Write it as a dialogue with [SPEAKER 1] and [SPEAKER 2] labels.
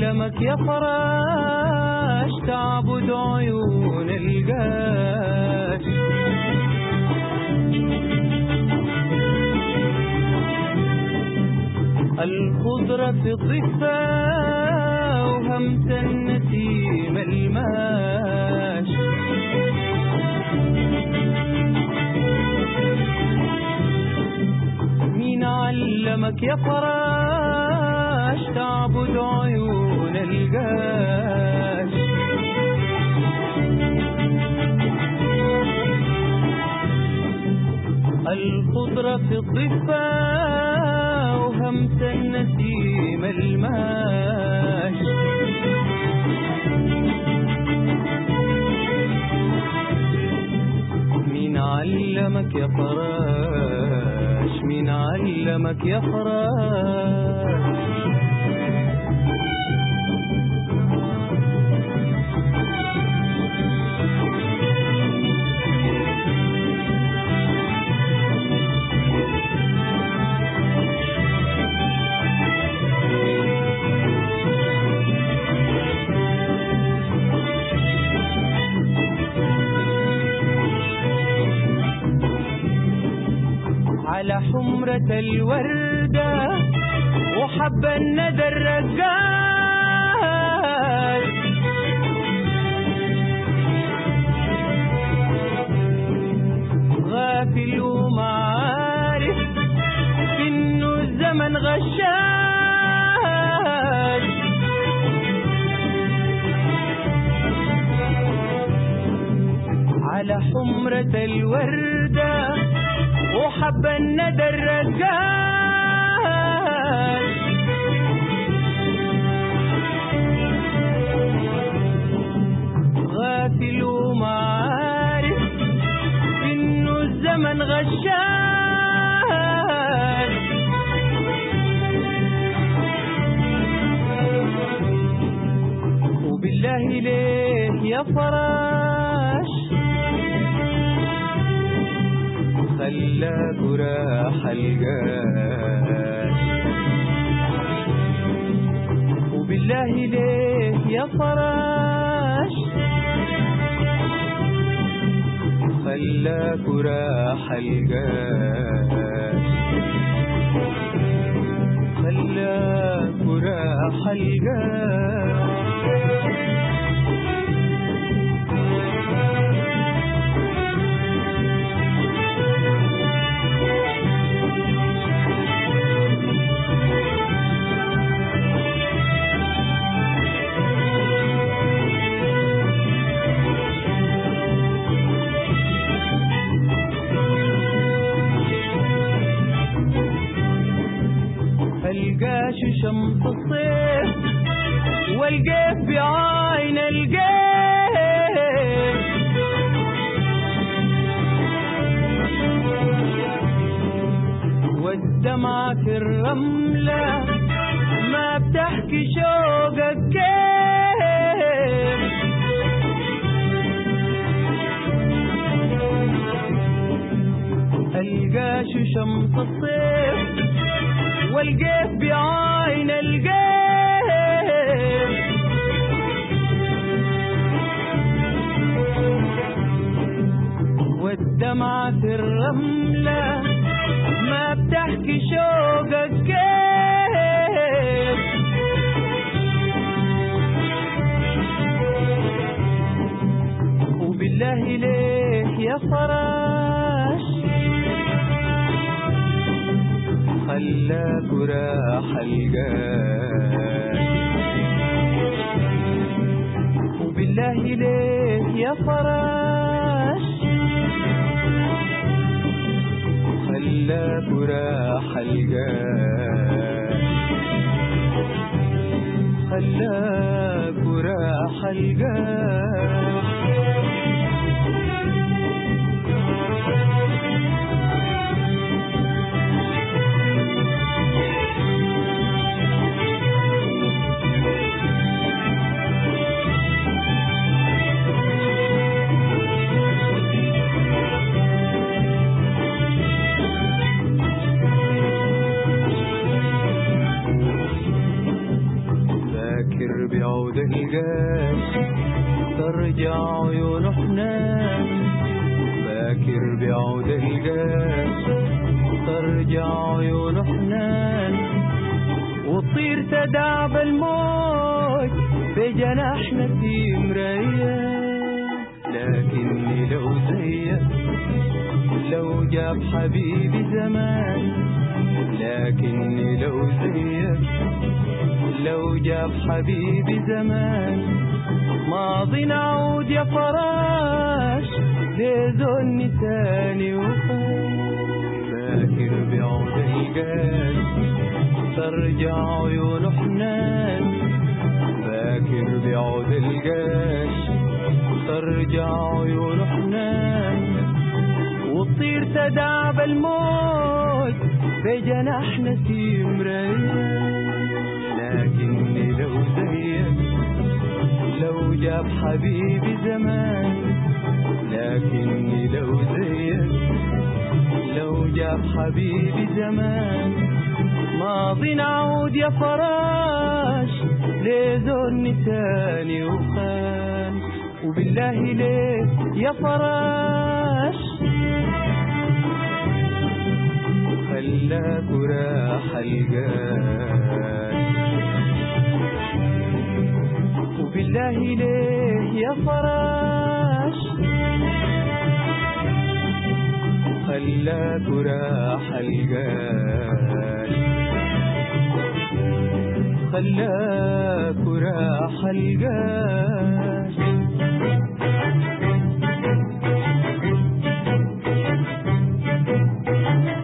[SPEAKER 1] علمك يا فراش تعبد عيون الجاش الخضرة في الضفة وهمس النسيم الماش. مين علمك يا فراش؟ الضفة وهمس النسيم الماش مين علمك يا فراش مين علمك يا فراش. وحب الندى الرجال غافل ومعارف إنه الزمن غشاش على حمرة الوردة وحب الندى الرجال يا فراش. خلاك راح الجاش. وبالله ليه يا فراش؟ خلاك راح الجاش. خلاك راح الجاش. الجاش شمس الصيف والجيف بعين الجيف والدمعة في الرملة ما بتحكي شوقك كيف. الجاش شمس الصيف والجيف بعين الجيف والدمعة في الرملة ما بتحكي شوقك كيف وبالله ليه يا فراش خلاك راح الجاش وبالله ليه يا فراش. خلاك راح الجاش خلاك راح الجاش ترجع عيون حنان باكر بعود القاش ترجع عيون حنان وتطير تداعب الموج بجناح نسيم ريان لكني لو زيك لو جاب حبيبي زمان لكني لو زيك لو جاب حبيبي زمان ماضي نعود يا فراش ليزوني تاني فاكر بعود القاش ترجع عيون حنان. فاكر بعود القاش ترجع عيون حنان. وتطير تداعب الموت بجناح نسيم ريان لكني لو زيك لو جاب حبيبي زمان. لكني لو زيك لو جاب حبيبي زمان. ماضي نعود يا فراش ليزورني تاني وخان وبالله ليه يا فراش. خلاك راح القاش وبالله ليه يا فراش. خلاك راح القاش خلاك راح القاش